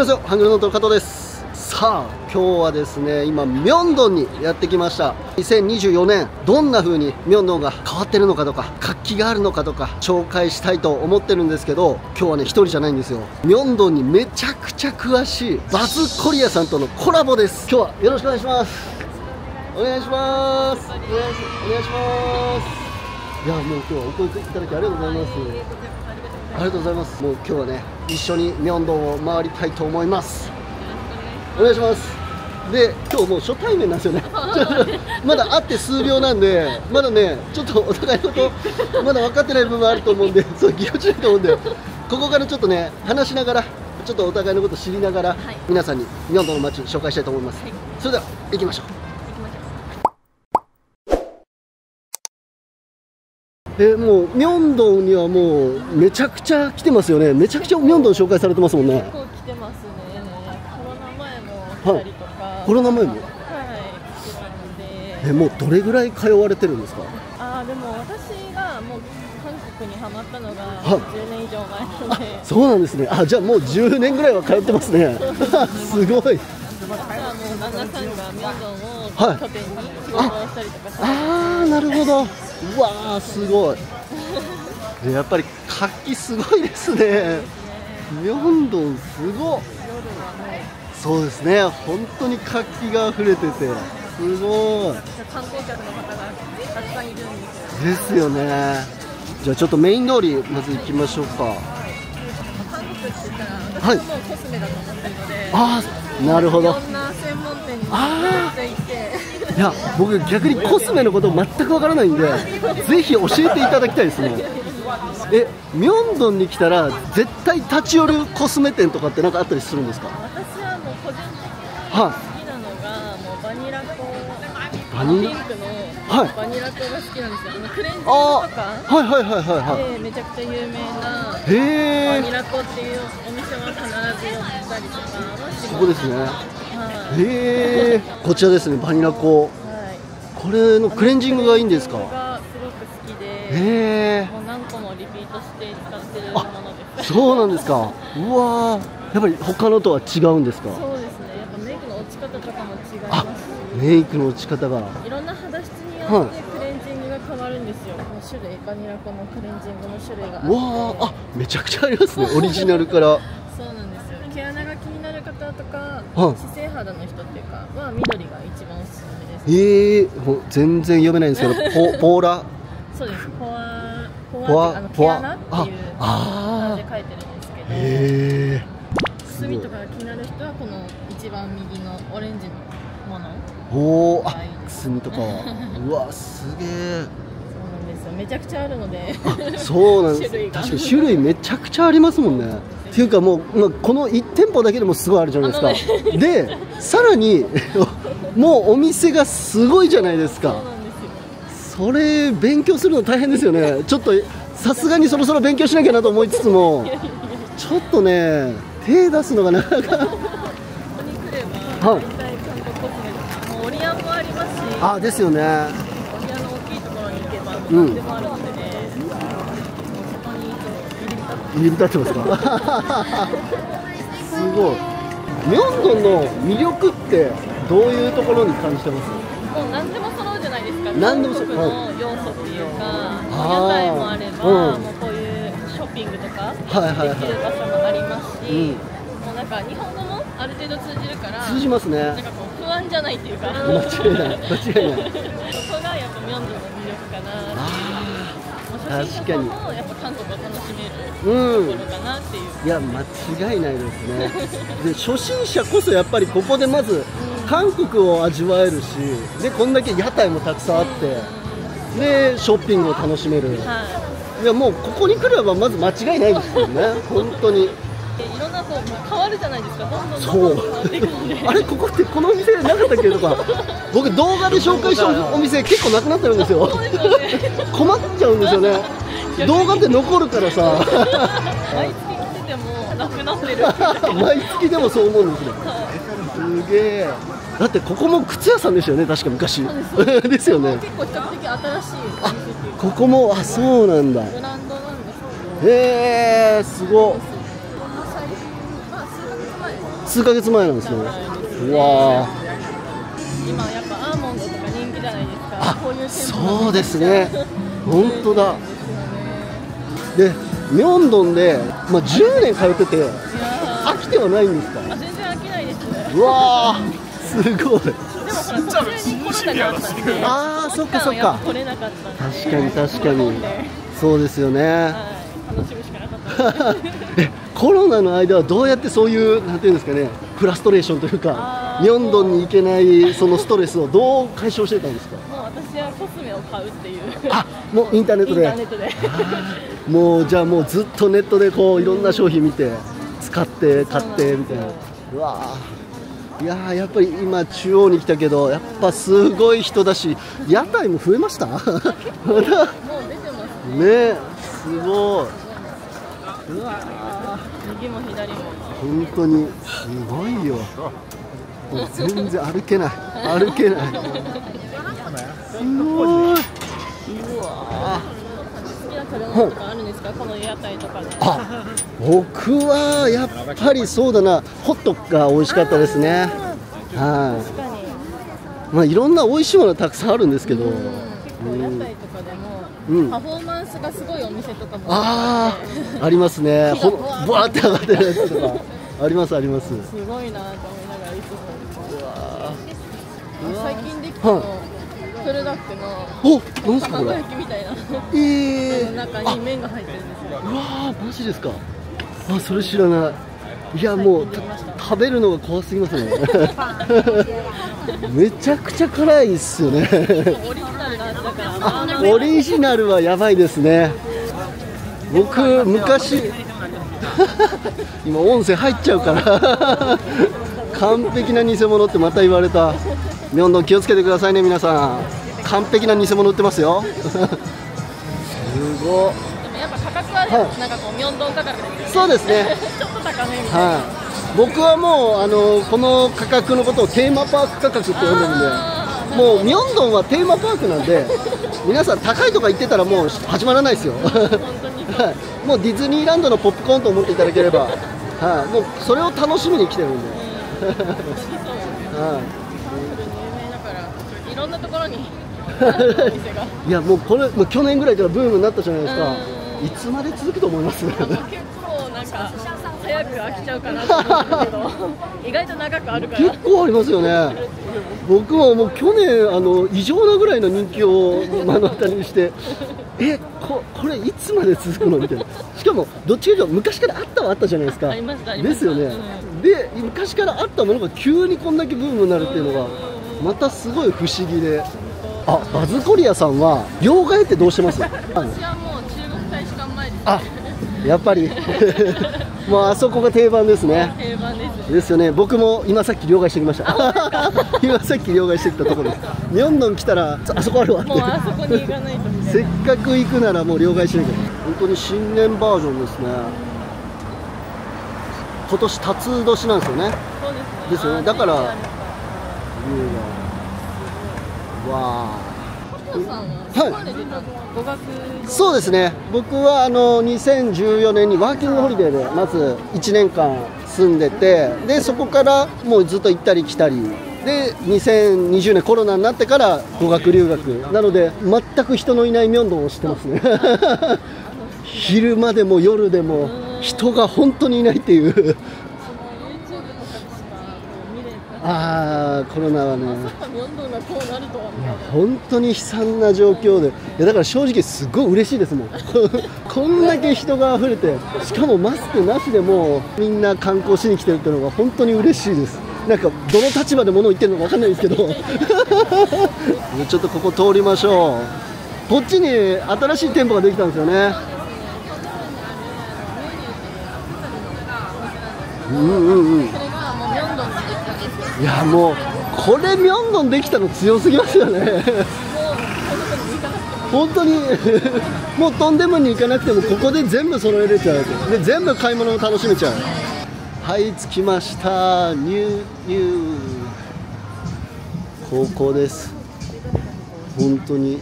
にちはハングルノートの加藤です。さあ今日はですね今ミョンドンにやってきました。2024年どんな風にミョンドンが変わってるのかとか活気があるのかとか紹介したいと思ってるんですけど今日はね一人じゃないんですよ。ミョンドンにめちゃくちゃ詳しいバズコリアさんとのコラボです。今日はよろしくお願いします。お願いします。お願いしお願いします。いやもう今日はお声いただきありがとうございます。ありがとうございます。もう今日はね一緒にミョンドンを回りたいと思います。お願いします。で今日もう初対面なんですよね。まだ会って数秒なんでまだねちょっとお互いのことまだ分かってない部分あると思うんでそうぎこちないと思うんでここからちょっとね話しながらちょっとお互いのこと知りながら、はい。皆さんにミョンドンの街紹介したいと思います、はい。それでは行きましょうえもうミョンドンにはもうめちゃくちゃ来てますよね。めちゃくちゃミョンドン紹介されてますもんね。結構来てますね。コロナ前も来たりとか、コロナ前も？はい来てたので。えもうどれぐらい通われてるんですか？あーでも私がもう韓国にハマったのがはい。10年以上前なので。そうなんですね。あじゃあもう10年ぐらいは通ってますね。す。ごい。旦那さんがミョンはいドンを拠点に仕事をしたりとかして、あーなるほどうわーすごい。でやっぱり活気すごいですね。ミョンドンすごそうですね。本当に活気が溢れてて。すごい。う観光客の方がたくさんいるんですよですよね。じゃあちょっとメイン通りまず行きましょうか。韓国って言ったらはい私はもうコスメだと思ってるので、ああなるほど。いろんな専門店に行っていや僕逆にコスメのこと全くわからないんでぜひ教えていただきたいですねえミョンドンに来たら絶対立ち寄るコスメ店とかって何かあったりするんですか？私はもう個人的には好きなのがもうバニラコバニラ？ピンバニラコが好きなんですよ。あのクレンジングとあか。あはいはいはいはいはでめちゃくちゃ有名なバニラコっていうお店は必ず寄ったりとかはしますここですね。はい、へえこちらですねバニラコ。はい、これのクレンジングがいいんですか？すごく好きでへえもう何個もリピートして使ってるものです。そうなんですか。うわー。やっぱり他のとは違うんですか？そうですね。やっぱメイクの落ち方とかも違いあますし。メイクの落ち方が。いろんな肌質によはい。ってクレンジングが変わるんですよ、もう種類バニラコのクレンジングの種類があって。うわー。あめちゃくちゃありますね。オリジナルから。そうなんですよ。毛穴が気になる方とか、はい肌の人っていうかは緑が一番おすすめです。ええもう全然読めないんですけど ポポーラ？そうです。ポワポポワワってあのポワ？毛穴っていうああ感じで書いてるんですけどへえくすみとかが気になる人はこの一番右のオレンジのものおおあはい。くすみとか。は うわすげえめちゃくちゃあるのでそうなんです。確かに種類めちゃくちゃありますもんね。っていうかもう、まあ、この1店舗だけでもすごいあるじゃないですか。あのでさらに もうお店がすごいじゃないですか。それ勉強するの大変ですよね。ちょっとさすがにそろそろ勉強しなきゃなと思いつつも。ちょっとね手出すのがなかなか。ここに来ればはい。大体韓国コスメもうオリアンもありますし。あですよねうん。何でもあるのでね、もうそこに入り浸って入り浸ってますか？すごい。ミョンドンの魅力ってどういうところに感じてます？もう何でも揃うじゃないですか。何でも揃う韓国の要素っていうか、あー屋台もあれば、うん。もうこういうショッピングとかはいはいはい。できる場所もありますし、うん。もうなんか日本語もある程度通じるから通じますねなんかこう不安じゃないっていうか間違いない間違いないミョンドンの魅力かなっていう。もう初心者さんもやっぱ韓国を楽しめるうんところかなっていう、いや間違いないですね。で初心者こそやっぱりここでまず韓国を味わえるしでこんだけ屋台もたくさんあってでショッピングを楽しめる。はいやもうここに来ればまず間違いないですよね。本当にるじゃないですかどんどんそうあれここってこのお店なかったっけとか。僕動画で紹介したお店結構なくなってるんですよ。困っちゃうんですよね。動画って残るからさ。毎月来ててもなくなってる。毎月でもそう思うんですねすげえ。だってここも靴屋さんでしたよね確か昔。です。よね。結構比較的新しいここもあそうなんだ。ブランドなんへえすごっ。この最近まあ数ヶ月前なんですね。うわ今やっぱアーモンドとか人気じゃないですか。あこういうそうですね。本当だ。でミョンドンで、まあ、10年通ってて飽きてはないんですか？全然飽きないですね。うわー。すごい。でもほら途中にコロナがああーそっかそっか。確かに確かに。そうですよね。はい。楽しむしかなかった コロナの間はどうやってそういうなんていうんですかねフラストレーションというかミョンドンに行けないそのストレスをどう解消してたんですか？もう私はコスメを買うっていう。あもうインターネッイントでターネットで。もうじゃあもうずっとネットでこういろんな商品見て使って買ってみたいな。うわー。いやーやっぱり今中央に来たけどやっぱすごい人だし屋台も増えました？もう出てますねすごいうわ右も左も。本当にすごいよ。もう全然歩けない。歩けない。すごい。うわ好きな食べ物とかあるんですかこの屋台とかであ僕はやっぱりそうだな。ホットが美味しかったですね。はい。まあいろんな美味しいものたくさんあるんですけど。うん。結構屋台とかでも、うん。パフォーマンスがすごいお店とかもああありますね。ほ火がぼわーって上がってるやつとかあります。ありますすごいなと思いながらいつもうわ最近できたの、プルダックのおなんすかこれ。みたいな。えー、中に麺が入ってるんですよ。うわーマジですか。あそれ知らない。いやもうた食べるのが怖すぎますね めちゃくちゃ辛いっすよね。オリジナルの味だからまあまあオリジナルはやばいですね。僕昔今音声入っちゃうから完璧な偽物ってまた言われた。ミョンドン気をつけてくださいね皆さん。完璧な偽物売ってますよ。すごでもやっぱ価格は、はい。なんかこうミョンドン価格ですそうですね。ちょっと高めみたいな、はい。僕はもうあのこの価格のことをテーマパーク価格って呼んでるんでもうミョンドンはテーマパークなんで 皆さん高いとか言ってたらもう始まらないですよ。本当に。はい、もうディズニーランドのポップコーンと思っていただければ、はい、もうそれを楽しみに来てるんで、そうは有名だからいろんなところに。い、いやもうこれもう去年ぐらいからブームになったじゃないですか。うんいつまで続くと思います？結構なんか早く飽きちゃうかなと思けど意外と長くあるから。結構ありますよね。僕ももう去年あの異常なぐらいの人気を目の当たりにしてえここれいつまで続くの？みたいな。しかもどっちかというと昔からあったはあったじゃないですか。ありましたありましたですよね、で昔からあったものが急にこんだけブームになるっていうのがまたすごい不思議で。あバズコリアさんは両替ってどうしてます？あ私はもうあやっぱり。もうあそこが定番ですね。定番です。ですよね。僕も今さっき両替してきました。今さっき両替してきたところです。ミョンドン来たらあそこあるわって。もうあそこに行かないとせっかく行くならもう両替しなきゃ。本当に新年バージョンですね。今年辰年なんですよね。そうですね。ですよね。だからあー優雅わお父さんはそこまで出たの語学あそうですね。僕はあの2014年にワーキングホリデーでまず1年間住んでてでそこからもうずっと行ったり来たりで2020年コロナになってから語学留学。なので全く人のいないミョンドンを知ってますね。昼間でも夜でも人が本当にいないっていう YouTube とかでしかこう見れたああコロナはね。まさかミョンドンがこうなるとはみたいな。本当に悲惨な状況で。いやだから正直すごい嬉しいですもん。こんだけ人が溢れてしかもマスクなしでもうみんな観光しに来てるっていうのが本当に嬉しいです。なんかどの立場で物を言ってるのか分かんないですけど。ちょっとここ通りましょう。こっちに新しい店舗ができたんですよね。うんうんうんいやもうこれミョンドンできたの強すぎますよね。本当にもうとんでもに行かなくてもここで全部揃えれちゃうで全部買い物を楽しめちゃう。はい着きました。ニューニュー。高校です。本当に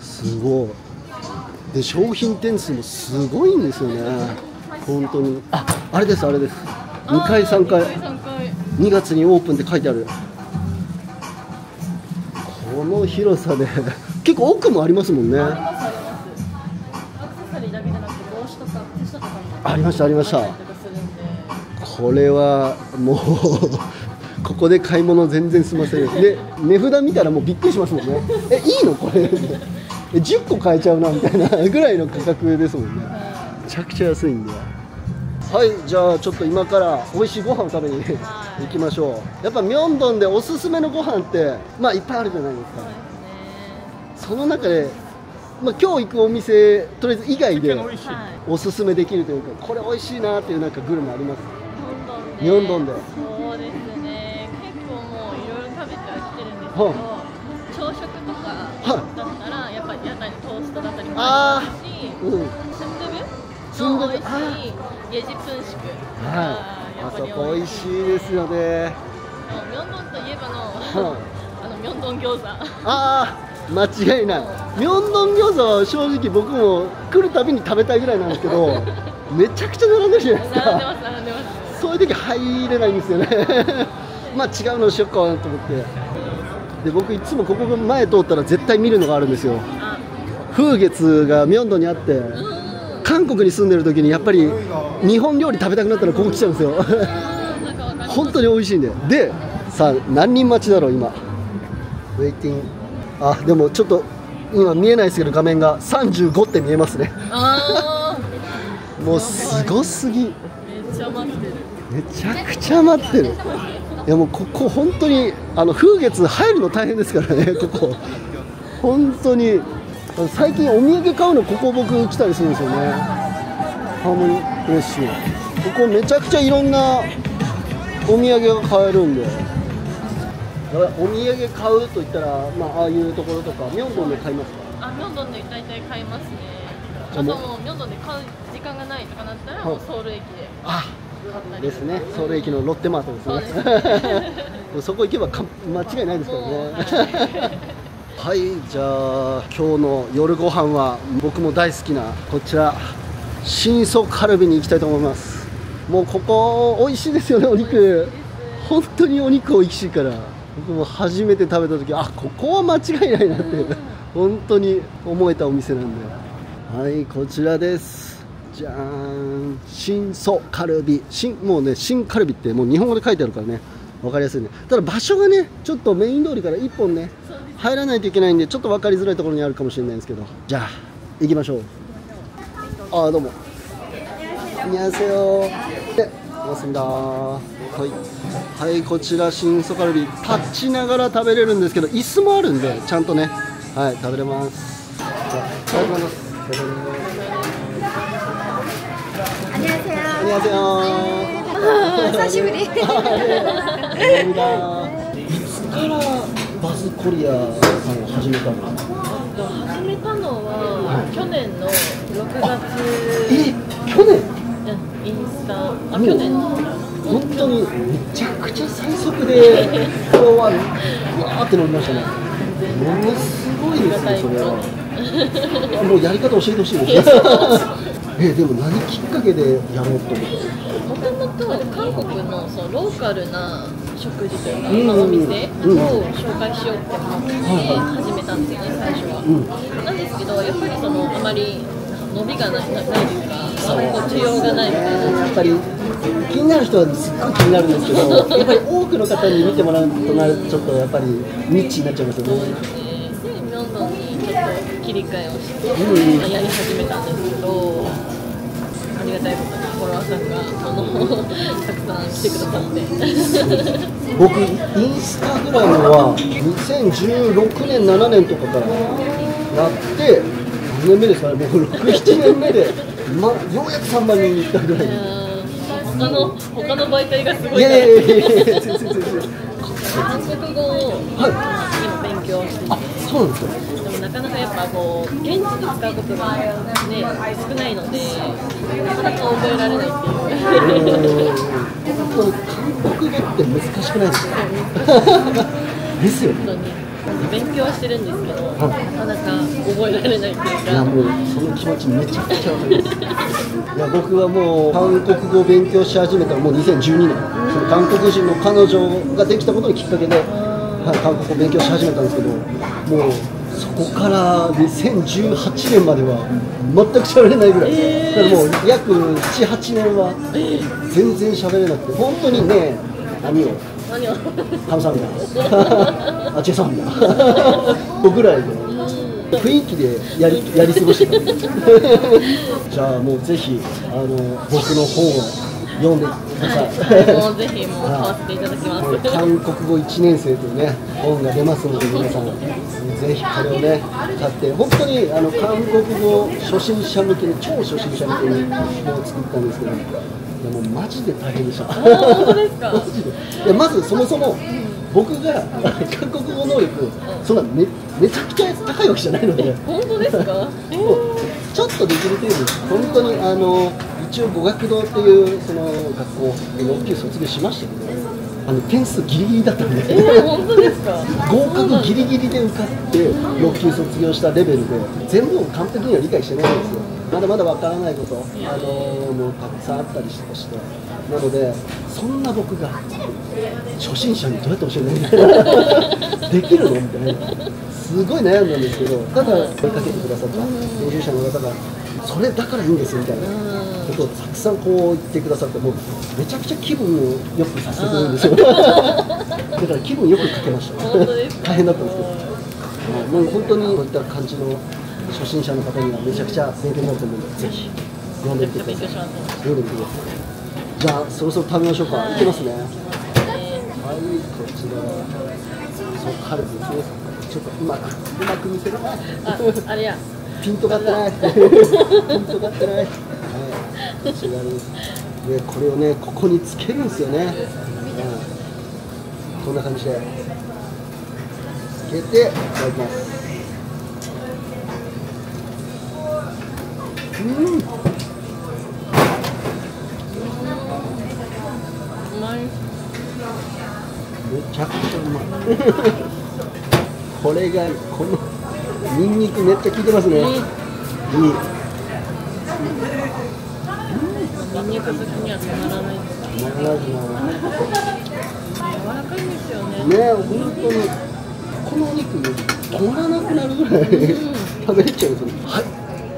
すごい。で商品点数もすごいんですよね。本当に。ああれですあれです。2階3階2階3階2月にオープンって書いてある。この広さで結構奥もありますもんね。ありましたありました。これはもうここで買い物全然済ませるで値札見たらもうびっくりしますもんね。えいいの？これ。え10個買えちゃうなみたいなぐらいの価格ですもんね。めちゃくちゃ安いんで。はいじゃあちょっと今から美味しいご飯を食べに行はいきましょう。やっぱミョンドンでおすすめのご飯ってまあいっぱいあるじゃないですか。その中で、まあ、今日行くお店とりあえず以外ではい。おすすめできるというかこれ美味しいなっていうなんかグルメありますミョンドンで。そうですね。結構もういろいろ食べてはきてるんですけど、はい。朝食とかはいだったらやっぱり屋台のトーストだったりもああるしうん。スンドゥブの美味しい。ゲジプンシクがはい。やあそこ美味ししいですよね。ミョンドンといえばの、はいあのミョンドン餃子。ああ間違いない。ミョンドン餃子は正直僕も来るたびに食べたいぐらいなんですけど めちゃくちゃ並んでるじゃないですか。並んでます並んでます。そういう時入れないんですよね。まあ違うのしよっかなと思って。で僕いつもここ前通ったら絶対見るのがあるんですよ。あ。風月がミョンドンにあって。うん韓国に住んでる時にやっぱり日本料理食べたくなったらここ来ちゃうんですよ。本当に美味しいんで。でさあ何人待ちだろう今？ウェイティングあでもちょっと今見えないですけど画面が35って見えますね。あ もうすごすぎ。ーめっちゃ待ってる。めちゃくちゃ待ってる。いやもうここ本当にあの風月入るの大変ですからねここ。本当に最近お土産買うのここ僕来たりするんですよね。ハーモニーフレッシュ。ここめちゃくちゃいろんなお土産が買えるんで。お土産買うといったら、まあ、ああいうところとかミョンドンで買いますか？あミョンドンで大体買いますね。あともうミョンドンで買う時間がないとかなったらはい。もうソウル駅であ買ったりですね。ソウル駅のロッテマートですね。そ こ行けばか間違いないですからね はいじゃあ今日の夜ご飯は僕も大好きなこちら新祖カルビに行きたいと思います。もうここ美味しいですよねお肉。本当にお肉美味しいから。僕も初めて食べた時あここは間違いないなって本当に思えたお店なんで。はいこちらです。じゃーん。新祖カルビ。新もうね新カルビってもう日本語で書いてあるからね。分かりやすいね。ただ場所がねちょっとメイン通りから1本ね入らないといけないんでちょっと分かりづらいところにあるかもしれないんですけど。じゃあ行きましょう。ああどうも。こんにちはますだはい、はい、こちら新ソカルビ。立ちながら食べれるんですけど椅子もあるんでちゃんとね。はい食べれます。じゃあいただきます。こんにちは久しぶり。いつからバズコリアさんを始めたの？始めたのは去年の6月。え、去年？インスタ、あ去年本当にめちゃくちゃ最速でフォロワーわーって伸びましたね。ものすごいですねそれは。もうやり方教えてほしいです。えでも何きっかけでやろうと思った？の？と韓国のそのローカルな食事というか、うん。まあお店をうん。紹介しようって思って始めたんですよね、最初は。うん。なんですけど、やっぱりそのあまり伸びがないないというか、あまりこう需要がないみたいな。やっぱり気になる人はすっごい気になるんですけどやっぱり多くの方に見てもらうとなるとちょっとやっぱりニッチになっちゃいますよね。で、ミョンドンにちょっと切り替えをして、やり始めたんですけど、ありがたいことにフォロワーさんがあの たくさん来てくださって。僕インスタグラムは2016年7年とかからやって何年目ですかね僕67年目で、ま、ようやく3万人いったぐらい。他の他の媒体がすごいいなやいやいやいや 全然全然。韓国語を今勉強してて、あそうなんですかなかやっぱこう現地で使うことがね少ないのでなかなか覚えられないっていう。本当韓国語って難しくないですかですよね本当に勉強はしてるんですけど、なかなか覚えられないっていうか。いやもうその気持ちめちゃくちゃわかりますいや僕はもう韓国語を勉強し始めたのもう2012年、その韓国人の彼女ができたことにきっかけで、はい、韓国語を勉強し始めたんですけどもうそこから2018年までは全く喋れないぐらい、だからもう約78年は全然喋れなくて本当にね何を？何を？カムサハムダあチェサハムダぐらいで雰囲気でやりやり過ごしてた。じゃあもうぜひあの僕の本を読んでください、もうぜひもう買わせてい。ただきます、韓国語1年生というね本が出ますので皆さんぜひこれをね買って本当にあの韓国語初心者向けに超初心者向けに本を作ったんですけどいやもうマジで大変でした。マジで いやまずそもそも僕が韓国語能力そんなめめちゃくちゃ高いわけじゃないので。本当ですか？もうちょっとできる程度本当にあの一応語学堂っていうその学校6級卒業しましたけどあの点数ギリギリだったんで、えー、本当ですか？合格ギリギリで受かって6級卒業したレベルで全部を完璧には理解してないんですよ。まだまだわからないことあのもうたくさんあったりして。なのでそんな僕が初心者にどうやって教えるのみたいな。できるのみたいな。すごい悩んだんですけどただ声かけてくださった編集者の方がそれだからいいんですみたいなことをたくさんこう言ってくださってもうめちゃくちゃ気分を良くさせてるんですよ。だから気分よくかけました。大変だったんですけどもう本当にこういった感じの初心者の方にはめちゃくちゃ勉強になると思うのでぜひ読んでみてください。読んでみてくださいじゃあそろそろ食べましょうか、い、きますね。はい。こちら。そうカルビですね。ちょっとうまくうまく見せるああれや。ピントが合ってない。ピントが合ってないはいこちらでこれをねここにつけるんですよね、うん、こんな感じで。つけていただきます。うん。うまいめちゃくちゃうまい。これがこのニンニクめっちゃ効いてますね、いいニンニク好きにはたまらないですならずな柔らかいんですよね。ね本当にこのお肉止まらなくなるぐらい食べれちゃうんですよねはい。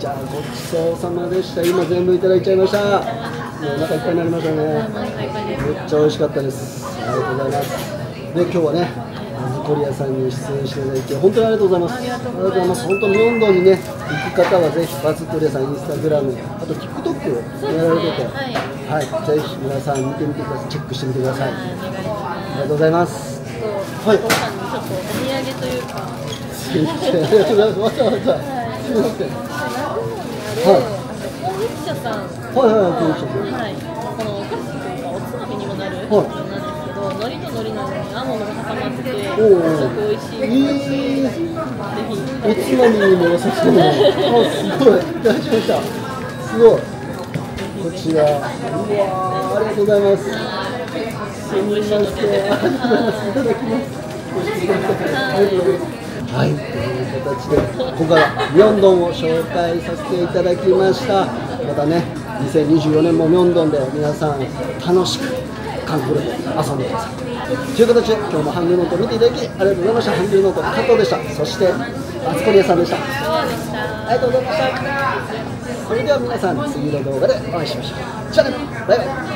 じゃあごちそうさまでした。今全部いただいちゃいました。もうお腹いっぱいになりましたね。めっちゃ美味しかったです。ありがとうございます。で今日はねコリアさんに出演していただいて本当にありがとうございます。ありがとうございます。本当にロンドンにね行く方はぜひバズコリアさんインスタグラムあと TikTok やられてて。そうですねはい、ぜひ皆さん見てみてください。チェックしてみてください、はい。ありがとうございます。と、はいちょっとお土産というか。すいません。わざわざすいませんラグーンにある、あの本日社さんはい。はい。はい。はい、このお菓子というかおつまみにもなる。はいの上にアーモンドが挟まっててすごく美味しい。ので、えーぜひおつまみにも良さそうなあすごい。大丈夫したすごい。こちらうわありがとうござい。ますすみませんありがとうござい。ますい。ただきますありがとうござい。ますはい、とい。う形で今回はミョンドンを紹介させていただきましたまたね2024年もミョンドンで皆さん楽しく韓国で遊んでください。という形で今日も韓流ノートを見ていただきありがとうございました。韓流ノート加藤でした。そしてバズコリアさんでしたそうでした。ありがとうございました。それでは皆さん次の動画でお会いしましょう。じゃあね。バイバイ。